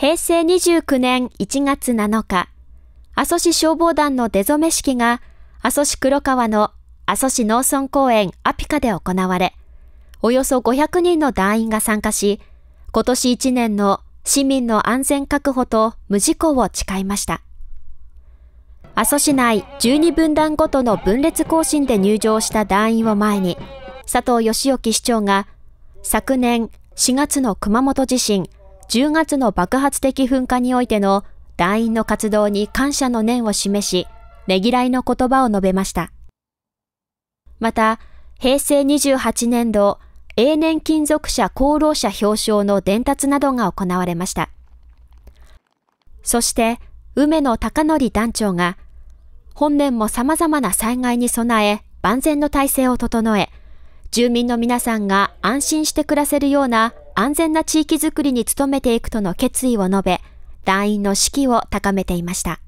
平成29年1月7日、阿蘇市消防団の出初め式が、阿蘇市黒川の阿蘇市農村公園アピカで行われ、およそ500人の団員が参加し、今年1年の市民の安全確保と無事故を誓いました。阿蘇市内12分団ごとの分裂行進で入場した団員を前に、佐藤義興市長が、昨年4月の熊本地震、10月の爆発的噴火においての団員の活動に感謝の念を示し、ねぎらいの言葉を述べました。また、平成28年度永年金属者功労者表彰の伝達などが行われました。そして、梅野隆則団長が、本年も様々な災害に備え、万全の体制を整え、住民の皆さんが安心して暮らせるような安全な地域づくりに努めていくとの決意を述べ、団員の士気を高めていました。